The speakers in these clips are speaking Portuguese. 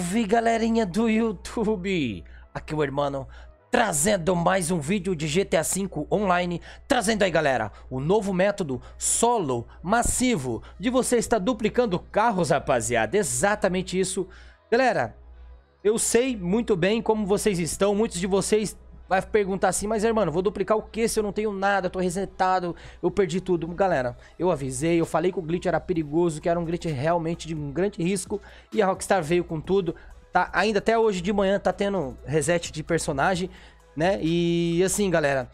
Salve galerinha do YouTube! Aqui é o Hermano trazendo mais um vídeo de GTA V online, trazendo aí galera, o novo método solo massivo de você estar duplicando carros rapaziada, exatamente isso. Galera, eu sei muito bem como vocês estão, muitos de vocês vai perguntar assim, mas irmão, vou duplicar o que se eu não tenho nada, tô resetado, eu perdi tudo. Galera, eu avisei, eu falei que o glitch era perigoso, que era um glitch realmente de um grande risco, e a Rockstar veio com tudo. Tá, ainda até hoje de manhã tá tendo reset de personagem, né? E assim, galera,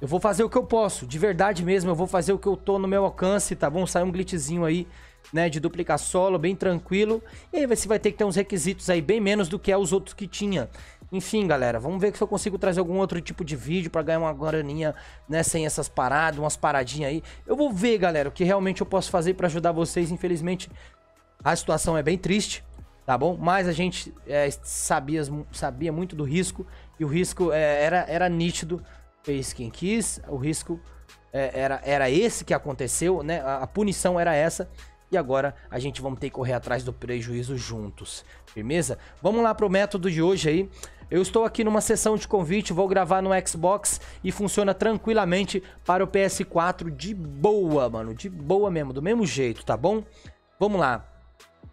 eu vou fazer o que eu posso, de verdade mesmo, eu vou fazer o que eu tô no meu alcance, tá bom? Sai um glitchzinho aí, né, de duplicar solo, bem tranquilo. E aí você vai ter que ter uns requisitos aí bem menos do que é os outros que tinha. Enfim, galera, vamos ver se eu consigo trazer algum outro tipo de vídeo para ganhar uma graninha, né, sem essas paradas, umas paradinhas aí. Eu vou ver, galera, o que realmente eu posso fazer para ajudar vocês. Infelizmente, a situação é bem triste, tá bom? Mas a gente é, sabia, sabia muito do risco e o risco é, era, era nítido. Fez quem quis, o risco é, era, era esse que aconteceu, né? A, a punição era essa. E agora a gente vamos ter que correr atrás do prejuízo juntos, firmeza? Vamos lá pro método de hoje aí. Eu estou aqui numa sessão de convite, vou gravar no Xbox e funciona tranquilamente para o PS4 de boa, mano, de boa mesmo, do mesmo jeito, tá bom? Vamos lá.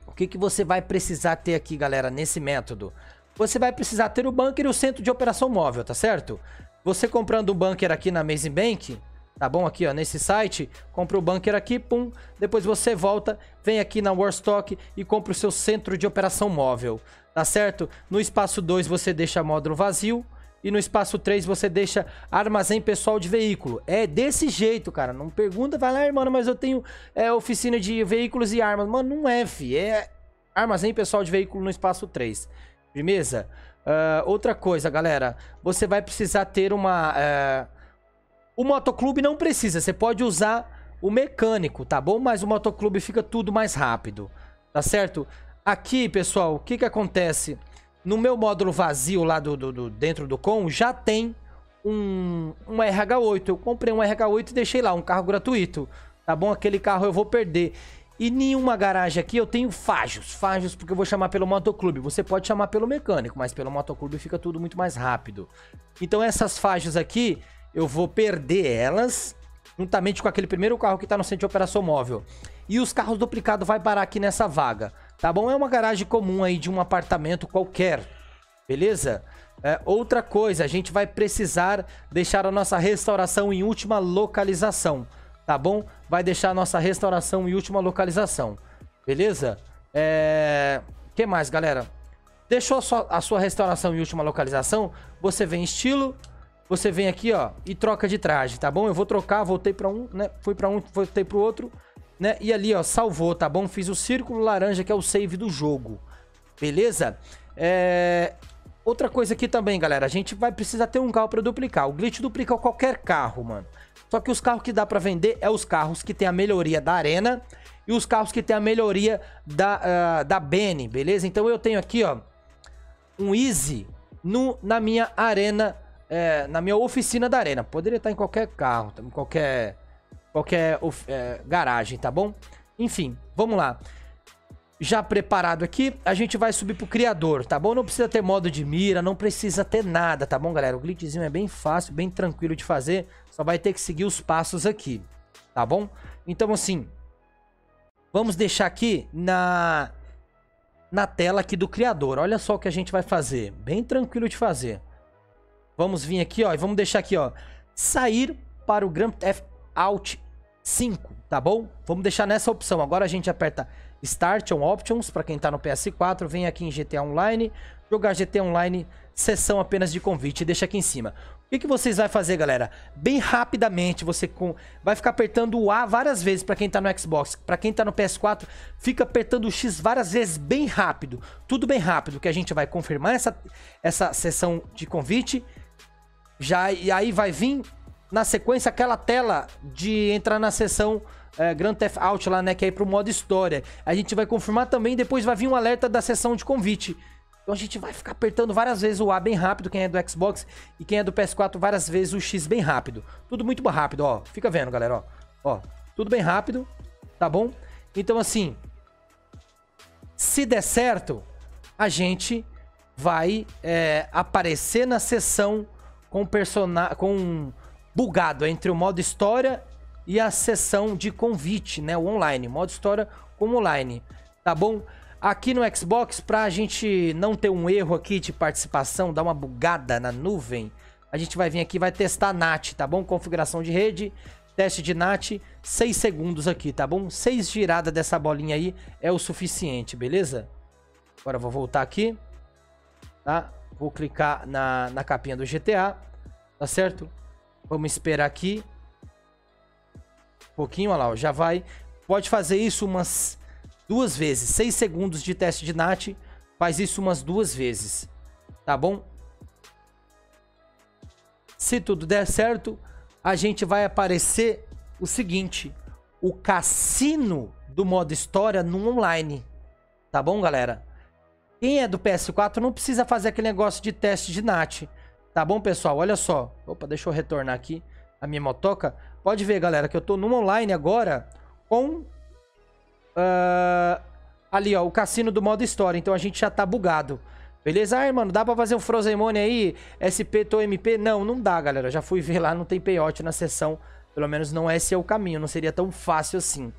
O que, que você vai precisar ter aqui, galera, nesse método? Você vai precisar ter o bunker e o centro de operação móvel, tá certo? Você comprando o bunker aqui na Amazing Bank, tá bom? Aqui, ó, nesse site, compra o bunker aqui, pum, depois você volta, vem aqui na Warstock e compra o seu centro de operação móvel tá certo? No espaço 2 você deixa módulo vazio e no espaço 3 você deixa armazém pessoal de veículo. É desse jeito, cara. Não pergunta, vai lá, irmão, mas eu tenho é, oficina de veículos e armas. Mano, não é, fi. É armazém pessoal de veículo no espaço 3. Firmeza? Uh, outra coisa, galera. Você vai precisar ter uma... Uh, o motoclube não precisa. Você pode usar o mecânico, tá bom? Mas o motoclube fica tudo mais rápido. Tá certo? Aqui, pessoal, o que que acontece? No meu módulo vazio lá do, do, do dentro do com, já tem um, um RH8. Eu comprei um RH8 e deixei lá, um carro gratuito. Tá bom? Aquele carro eu vou perder. E nenhuma garagem aqui eu tenho fajos. Fajos porque eu vou chamar pelo motoclube. Você pode chamar pelo mecânico, mas pelo motoclube fica tudo muito mais rápido. Então essas fajos aqui, eu vou perder elas, juntamente com aquele primeiro carro que está no centro de operação móvel. E os carros duplicados vai parar aqui nessa vaga. Tá bom? É uma garagem comum aí de um apartamento qualquer. Beleza? É, outra coisa, a gente vai precisar deixar a nossa restauração em última localização. Tá bom? Vai deixar a nossa restauração em última localização. Beleza? É... que mais, galera? Deixou a sua, a sua restauração em última localização, você vem estilo, você vem aqui, ó, e troca de traje, tá bom? Eu vou trocar, voltei para um, né? Fui para um, voltei para o outro né? E ali, ó, salvou, tá bom? Fiz o círculo laranja, que é o save do jogo. Beleza? É... Outra coisa aqui também, galera. A gente vai precisar ter um carro para duplicar. O glitch duplica qualquer carro, mano. Só que os carros que dá para vender é os carros que tem a melhoria da arena e os carros que tem a melhoria da, uh, da Benny, beleza? Então eu tenho aqui, ó, um Easy no, na minha arena, é, na minha oficina da arena. Poderia estar em qualquer carro, em qualquer qualquer é, garagem, tá bom? Enfim, vamos lá. Já preparado aqui, a gente vai subir pro criador, tá bom? Não precisa ter modo de mira, não precisa ter nada, tá bom, galera? O glitchzinho é bem fácil, bem tranquilo de fazer, só vai ter que seguir os passos aqui, tá bom? Então, assim, vamos deixar aqui na, na tela aqui do criador. Olha só o que a gente vai fazer, bem tranquilo de fazer. Vamos vir aqui, ó, e vamos deixar aqui, ó, sair para o Grand Theft Auto 5, tá bom? Vamos deixar nessa opção. Agora a gente aperta Start on Options para quem tá no PS4, vem aqui em GTA Online, jogar GTA Online, sessão apenas de convite, deixa aqui em cima. O que, que vocês vão fazer, galera? Bem rapidamente, você com... vai ficar apertando o A várias vezes para quem tá no Xbox. Para quem tá no PS4, fica apertando o X várias vezes, bem rápido. Tudo bem rápido, que a gente vai confirmar essa, essa sessão de convite. Já, e aí vai vir na sequência aquela tela de entrar na sessão é, Grand Theft Auto lá, né, que é pro modo história. A gente vai confirmar também, depois vai vir um alerta da sessão de convite. Então a gente vai ficar apertando várias vezes o A bem rápido, quem é do Xbox, e quem é do PS4 várias vezes o X bem rápido. Tudo muito rápido, ó. Fica vendo, galera, ó. Ó, tudo bem rápido, tá bom? Então assim, se der certo, a gente vai é, aparecer na sessão com personagem com bugado entre o modo história e a sessão de convite, né, o online, modo história como online, tá bom? Aqui no Xbox, pra gente não ter um erro aqui de participação, dar uma bugada na nuvem, a gente vai vir aqui vai testar NAT, tá bom? Configuração de rede, teste de NAT, 6 segundos aqui, tá bom? 6 giradas dessa bolinha aí é o suficiente, beleza? Agora eu vou voltar aqui, tá? Vou clicar na, na capinha do GTA, tá certo? Vamos esperar aqui. Um pouquinho, olha lá, já vai. Pode fazer isso umas duas vezes. 6 segundos de teste de NAT, faz isso umas duas vezes, tá bom? Se tudo der certo, a gente vai aparecer o seguinte: o cassino do modo história no online. Tá bom, galera? Quem é do PS4 não precisa fazer aquele negócio de teste de NAT. Tá bom, pessoal? Olha só. Opa, deixa eu retornar aqui a minha motoca. Pode ver, galera, que eu tô no online agora com... Uh, ali, ó, o cassino do modo história. Então a gente já tá bugado. Beleza? Ai, mano, dá pra fazer um Frozen Money aí? SP, to MP? Não, não dá, galera. Já fui ver lá, não tem payout na sessão. Pelo menos não esse é o caminho. Não seria tão fácil assim.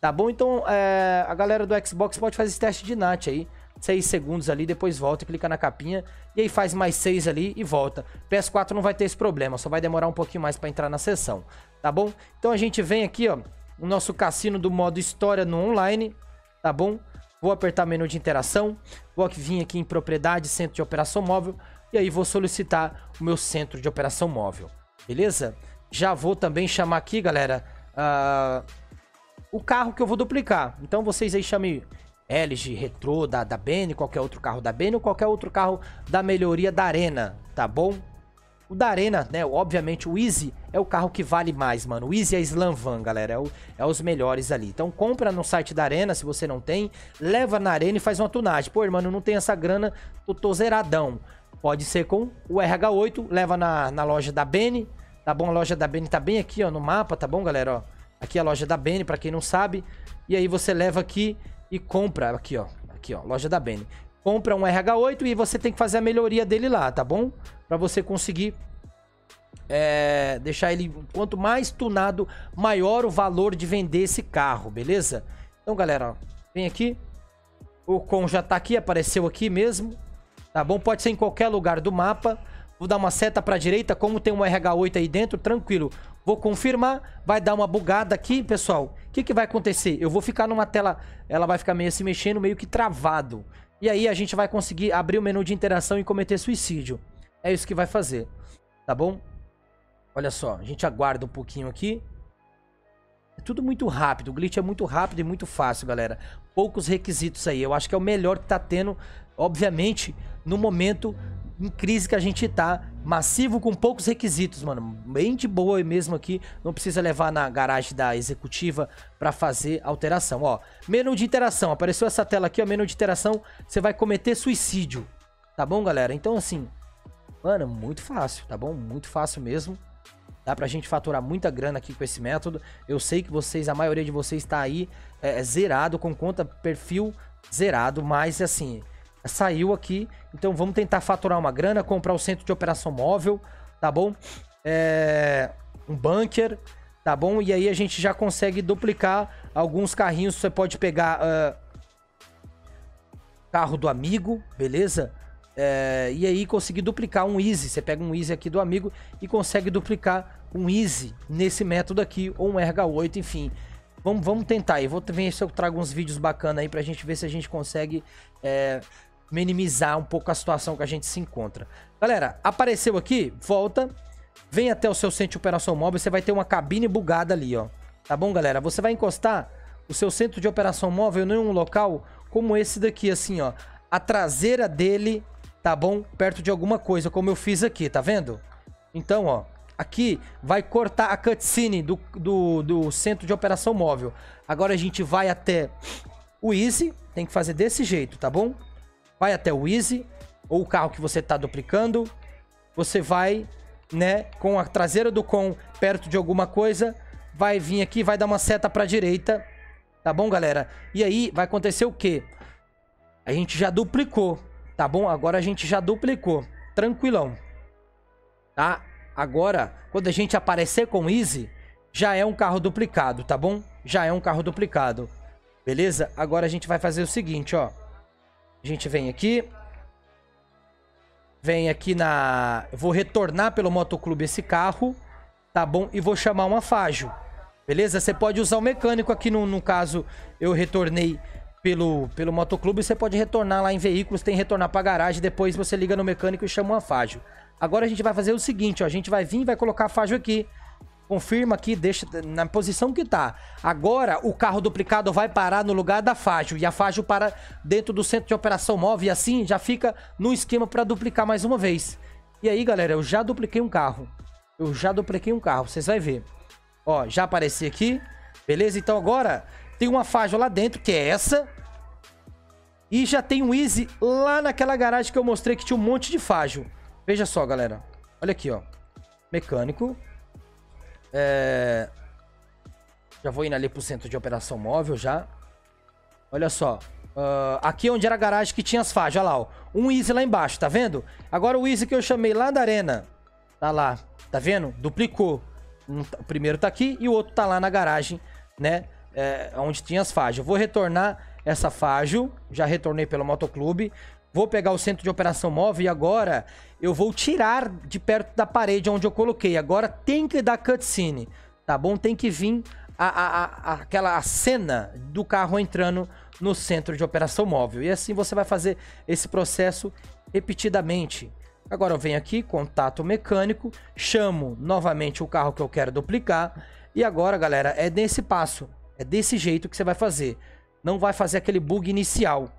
Tá bom? Então, é, a galera do Xbox pode fazer esse teste de NAT aí. 6 segundos ali, depois volta e clica na capinha. E aí faz mais 6 ali e volta. PS4 não vai ter esse problema, só vai demorar um pouquinho mais para entrar na sessão, tá bom? Então a gente vem aqui, ó, o nosso cassino do modo história no online, tá bom? Vou apertar menu de interação, vou vir aqui em propriedade, centro de operação móvel, e aí vou solicitar o meu centro de operação móvel, beleza? Já vou também chamar aqui, galera, uh, o carro que eu vou duplicar. Então vocês aí chamem LG, Retro, da, da Bene, qualquer outro carro da Bene ou qualquer outro carro da melhoria da Arena, tá bom? O da Arena, né, obviamente o Easy é o carro que vale mais, mano. O Easy é Slam Van, galera, é, o, é os melhores ali. Então compra no site da Arena, se você não tem, leva na Arena e faz uma tunagem. Pô, mano, não tem essa grana, tô, tô zeradão. Pode ser com o RH8, leva na, na loja da Bene, tá bom? A loja da Bene tá bem aqui, ó, no mapa, tá bom, galera, ó? Aqui é a loja da Bene, pra quem não sabe. E aí você leva aqui e compra, aqui ó, aqui ó, loja da Bene. Compra um RH8 e você tem que fazer a melhoria dele lá, tá bom? Pra você conseguir é, deixar ele, quanto mais tunado, maior o valor de vender esse carro, beleza? Então galera, ó, vem aqui. O com já tá aqui, apareceu aqui mesmo. Tá bom? Pode ser em qualquer lugar do mapa. Vou dar uma seta pra direita, como tem um RH8 aí dentro, tranquilo. Vou confirmar, vai dar uma bugada aqui, pessoal. O que, que vai acontecer? Eu vou ficar numa tela, ela vai ficar meio se mexendo, meio que travado. E aí a gente vai conseguir abrir o menu de interação e cometer suicídio. É isso que vai fazer, tá bom? Olha só, a gente aguarda um pouquinho aqui. É tudo muito rápido, o glitch é muito rápido e muito fácil, galera. Poucos requisitos aí, eu acho que é o melhor que tá tendo, obviamente, no momento em crise que a gente tá, massivo com poucos requisitos, mano, bem de boa mesmo aqui, não precisa levar na garagem da executiva para fazer alteração, ó. Menu de interação, apareceu essa tela aqui, ó, menu de interação, você vai cometer suicídio, tá bom, galera? Então, assim, mano, muito fácil, tá bom? Muito fácil mesmo. Dá pra gente faturar muita grana aqui com esse método. Eu sei que vocês, a maioria de vocês está aí é, zerado, com conta, perfil zerado, mas assim, saiu aqui. Então vamos tentar faturar uma grana, comprar o centro de operação móvel, tá bom? É, um bunker, tá bom? E aí a gente já consegue duplicar alguns carrinhos. Você pode pegar uh, carro do amigo, beleza? É, e aí conseguir duplicar um Easy. Você pega um Easy aqui do amigo e consegue duplicar um Easy nesse método aqui, ou um RH8, enfim. Vamos, vamos tentar aí. Vou ver se eu trago uns vídeos bacanas aí pra gente ver se a gente consegue é, minimizar um pouco a situação que a gente se encontra. Galera, apareceu aqui, volta, vem até o seu centro de operação móvel, você vai ter uma cabine bugada ali, ó. Tá bom, galera? Você vai encostar o seu centro de operação móvel em um local como esse daqui, assim, ó. A traseira dele, tá bom? Perto de alguma coisa, como eu fiz aqui, tá vendo? Então, ó, aqui vai cortar a cutscene do, do, do centro de operação móvel. Agora a gente vai até o Easy, tem que fazer desse jeito, tá bom? Vai até o Easy, ou o carro que você está duplicando, você vai, né, com a traseira do com perto de alguma coisa, vai vir aqui, vai dar uma seta para a direita, tá bom, galera? E aí vai acontecer o quê? a gente já duplicou, tá bom? Agora a gente já duplicou, tranquilão. Tá? Agora, quando a gente aparecer com Easy, já é um carro duplicado, tá bom? Já é um carro duplicado. Beleza? Agora a gente vai fazer o seguinte, ó. A gente vem aqui. Vem aqui na... vou retornar pelo motoclube esse carro, tá bom? E vou chamar uma Fágio. Beleza? Você pode usar o mecânico aqui, no, no caso, eu retornei pelo, pelo motoclube. Você pode retornar lá em veículos, tem retornar pra garagem. Depois você liga no mecânico e chama uma Fágio. Agora a gente vai fazer o seguinte, ó. A gente vai vir e vai colocar a Fágio aqui. Confirma aqui, deixa na posição que tá. Agora o carro duplicado vai parar no lugar da Fágio. E a Fágio para dentro do centro de operação móvel. E assim já fica no esquema para duplicar mais uma vez. E aí, galera, eu já dupliquei um carro. Eu já dupliquei um carro, vocês vão ver. Ó, já apareci aqui. Beleza? Então agora tem uma Fágio lá dentro, que é essa. E já tem um Easy lá naquela garagem que eu mostrei que tinha um monte de Fágio. Veja só, galera. Olha aqui, ó. Mecânico. É... Já vou indo ali pro centro de operação móvel já. Olha só. Uh, aqui onde era a garagem que tinha as faixas, olha lá, ó. Um Easy lá embaixo, tá vendo? Agora o Easy que eu chamei lá da arena. Tá lá, tá vendo? Duplicou. Um, tá, o primeiro tá aqui e o outro tá lá na garagem, né? É, onde tinha as faixas. Eu vou retornar essa Fágio. Já retornei pelo motoclube. Vou pegar o centro de operação móvel e agora eu vou tirar de perto da parede onde eu coloquei. Agora tem que dar cutscene, tá bom? Tem que vir a, a, a, aquela cena do carro entrando no centro de operação móvel. E assim você vai fazer esse processo repetidamente. Agora eu venho aqui, contato mecânico, chamo novamente o carro que eu quero duplicar. E agora, galera, é nesse passo. É desse jeito que você vai fazer. Não vai fazer aquele bug inicial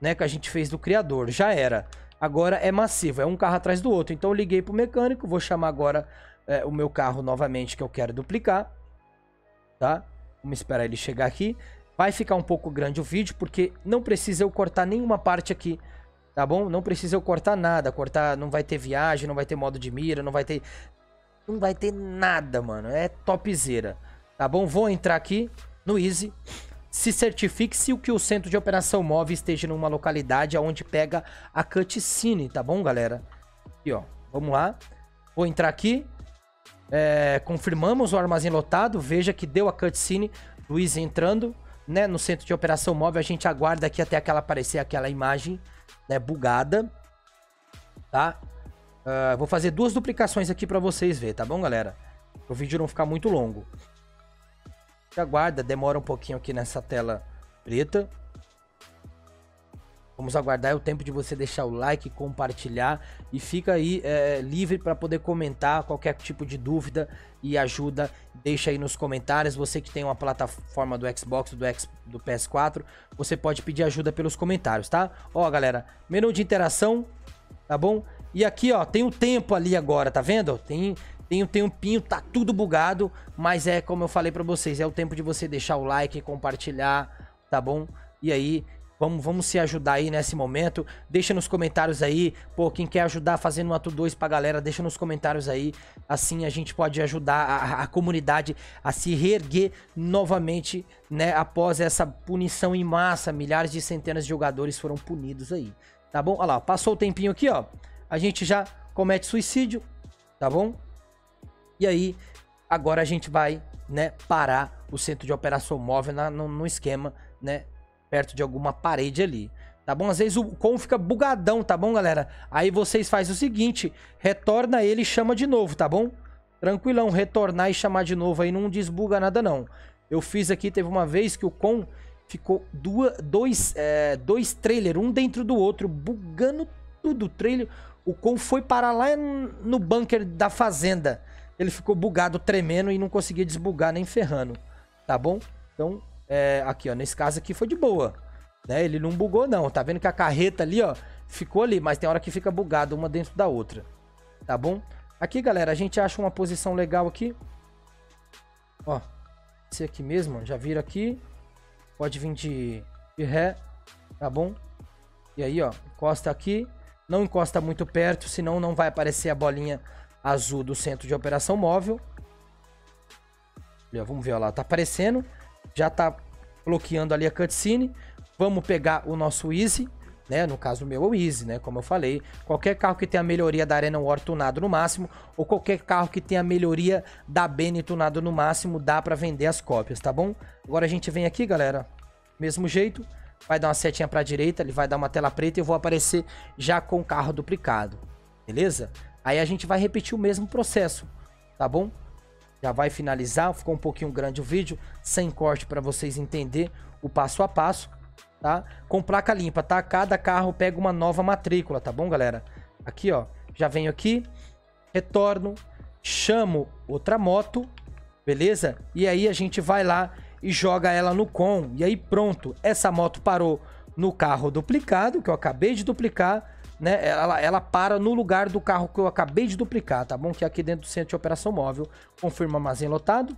né, que a gente fez do criador, já era. Agora é massivo, é um carro atrás do outro. Então eu liguei pro mecânico, vou chamar agora é, o meu carro novamente que eu quero duplicar, tá? Vamos esperar ele chegar aqui. Vai ficar um pouco grande o vídeo, porque não precisa eu cortar nenhuma parte aqui, tá bom? Não precisa eu cortar nada, cortar, não vai ter viagem, não vai ter modo de mira, não vai ter... Não vai ter nada, mano, é topzera, tá bom? Vou entrar aqui no Easy, se certifique se o que o centro de operação móvel esteja numa localidade onde pega a cutscene, tá bom, galera? Aqui, ó. Vamos lá. Vou entrar aqui. É, confirmamos o armazém lotado. Veja que deu a cutscene. Luiz entrando, né? No centro de operação móvel. A gente aguarda aqui até aquela aparecer aquela imagem, né? Bugada. Tá? Uh, vou fazer duas duplicações aqui pra vocês verem, tá bom, galera? O vídeo não ficar muito longo aguarda, demora um pouquinho aqui nessa tela preta. Vamos aguardar é o tempo de você deixar o like, compartilhar e fica aí é, livre para poder comentar qualquer tipo de dúvida e ajuda. Deixa aí nos comentários. Você que tem uma plataforma do Xbox, do, X, do PS4, você pode pedir ajuda pelos comentários, tá? Ó, galera, menu de interação, tá bom? E aqui, ó, tem o tempo ali agora, tá vendo? Tem tem um tempinho, tá tudo bugado, mas é como eu falei para vocês, é o tempo de você deixar o like, compartilhar, tá bom? E aí, vamos, vamos se ajudar aí nesse momento. Deixa nos comentários aí, pô, quem quer ajudar fazendo um ato 2 pra galera, deixa nos comentários aí. Assim a gente pode ajudar a, a comunidade a se reerguer novamente, né, após essa punição em massa. Milhares de centenas de jogadores foram punidos aí, tá bom? Olha lá, passou o tempinho aqui, ó. A gente já comete suicídio, tá bom? E aí, agora a gente vai, né, parar o centro de operação móvel na, no, no, esquema, né, perto de alguma parede ali. Tá bom? Às vezes o com fica bugadão, tá bom, galera? Aí vocês fazem o seguinte, retorna ele e chama de novo, tá bom? Tranquilão, retornar e chamar de novo aí não desbuga nada não. Eu fiz aqui, teve uma vez que o com ficou duas, dois, é, dois trailers, um dentro do outro, bugando tudo. O trailer, o com foi parar lá no bunker da fazenda ele ficou bugado, tremendo e não conseguia desbugar nem ferrando, tá bom? Então, é, aqui, ó, nesse caso aqui foi de boa, né? Ele não bugou não, tá vendo que a carreta ali, ó, ficou ali, mas tem hora que fica bugada uma dentro da outra, tá bom? Aqui, galera, a gente acha uma posição legal aqui, ó, esse aqui mesmo, já vira aqui, pode vir de, de ré, tá bom? E aí, ó, encosta aqui, não encosta muito perto, senão não vai aparecer a bolinha azul do centro de operação móvel. Vamos ver, lá, tá aparecendo. Já tá bloqueando ali a cutscene. Vamos pegar o nosso Easy. né? No caso meu é o Easy, né? Como eu falei, qualquer carro que tenha a melhoria da Arena War tunado no máximo, ou qualquer carro que tenha a melhoria da Benny tunado no máximo, dá para vender as cópias, tá bom? Agora a gente vem aqui, galera, mesmo jeito, vai dar uma setinha pra direita, ele vai dar uma tela preta e eu vou aparecer já com o carro duplicado, beleza? Aí a gente vai repetir o mesmo processo, tá bom? Já vai finalizar, ficou um pouquinho grande o vídeo, sem corte para vocês entender o passo a passo tá? Com placa limpa, tá? Cada carro pega uma nova matrícula, tá bom, galera? Aqui, ó, já venho aqui, retorno, chamo outra moto, beleza? E aí a gente vai lá e joga ela no com. E aí pronto, essa moto parou no carro duplicado, que eu acabei de duplicar, né? Ela, ela para no lugar do carro que eu acabei de duplicar, tá bom? Que é aqui dentro do centro de operação móvel. Confirma armazém lotado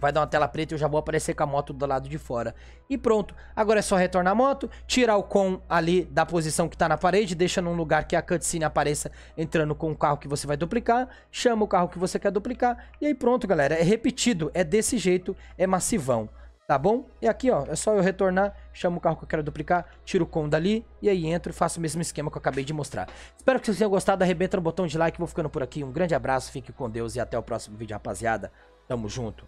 vai dar uma tela preta e eu já vou aparecer com a moto do lado de fora. E pronto. Agora é só retornar a moto, tirar o com ali da posição que tá na parede, deixa num lugar que a cutscene apareça entrando com o carro que você vai duplicar, chama o carro que você quer duplicar e aí pronto, galera. É repetido, é desse jeito, é massivão. Tá bom? E aqui, ó, é só eu retornar, chamo o carro que eu quero duplicar, tiro o com dali e aí entro e faço o mesmo esquema que eu acabei de mostrar. Espero que vocês tenham gostado, arrebenta no botão de like, vou ficando por aqui. Um grande abraço, fique com Deus e até o próximo vídeo, rapaziada. Tamo junto.